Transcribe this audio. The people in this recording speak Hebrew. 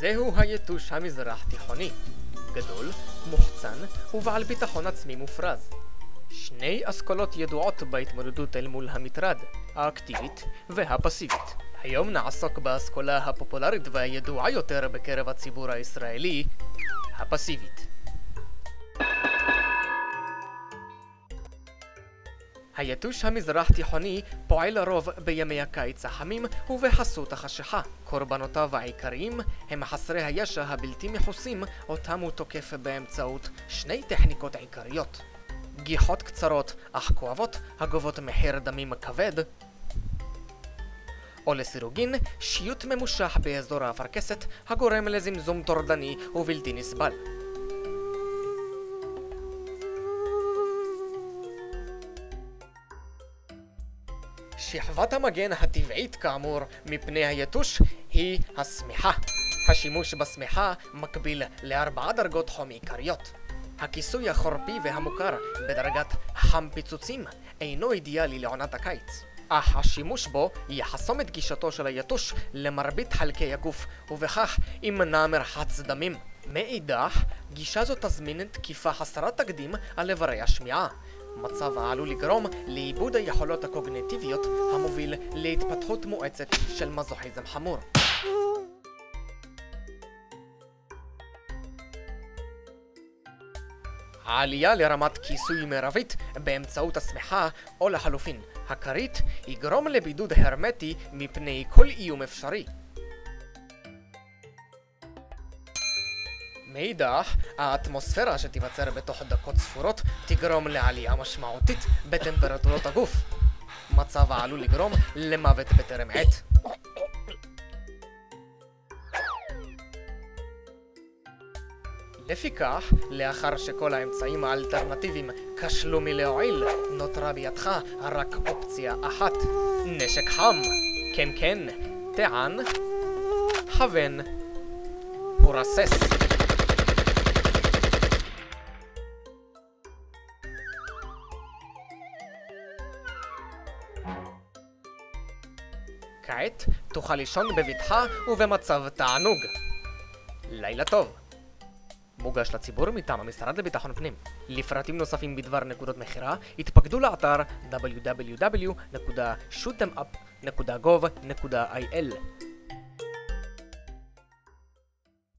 זהו היתוש המזרח תיכוני. גדול, מוחצן ובעל ביטחון עצמי מופרז. שני אסכולות ידועות בהתמודדות אל מול המטרד, האקטיבית והפסיבית. היום נעסוק באסכולה הפופולרית והידועה יותר בקרב הציבור הישראלי, הפסיבית. היתוש המזרח תיכוני פועל לרוב בימי הקיץ החמים ובחסות החשיכה. קורבנותיו העיקריים הם חסרי הישע הבלתי מכוסים אותם הוא תוקף באמצעות שני טכניקות עיקריות. גיחות קצרות אך כואבות הגובות מחיר דמים כבד או לסירוגין שיוט ממושך באזור האפרכסת הגורם לזמזום טורדני ובלתי נסבל. שכבת המגן הטבעית כאמור מפני היתוש היא השמיכה. השימוש בשמיכה מקביל לארבעה דרגות חום עיקריות. הכיסוי החורפי והמוכר בדרגת חם פיצוצים אינו אידיאלי לעונת הקיץ. אך השימוש בו יחסום את גישתו של היתוש למרבית חלקי הגוף, ובכך ימנע מרחץ דמים. מאידך, גישה זו תזמין תקיפה חסרת תקדים על איברי השמיעה, מצב העלול לגרום לאיבוד היכולות הקוגניטיביות המוביל להתפתחות מואצת של מזוכיזם חמור. העלייה לרמת כיסוי מרבית באמצעות השמיכה או לחלופין הכרית יגרום לבידוד הרמטי מפני כל איום אפשרי. מאידך, האטמוספירה שתיווצר בתוך דקות ספורות תגרום לעלייה משמעותית בטמפרטורות הגוף, מצב העלול לגרום למוות בטרם עת. לפיכך, לאחר שכל האמצעים האלטרנטיביים כשלו מלהועיל, נותרה בידך רק אופציה אחת. נשק חם. כן כן, טען, כוון, ורסס. כעת תוכל לישון בבטחה ובמצב תענוג. לילה טוב. מוגש לציבור מטעם המשרד לביטחון פנים. לפרטים נוספים בדבר נקודות מכירה, התפקדו לאתר www.shootemup.gov.il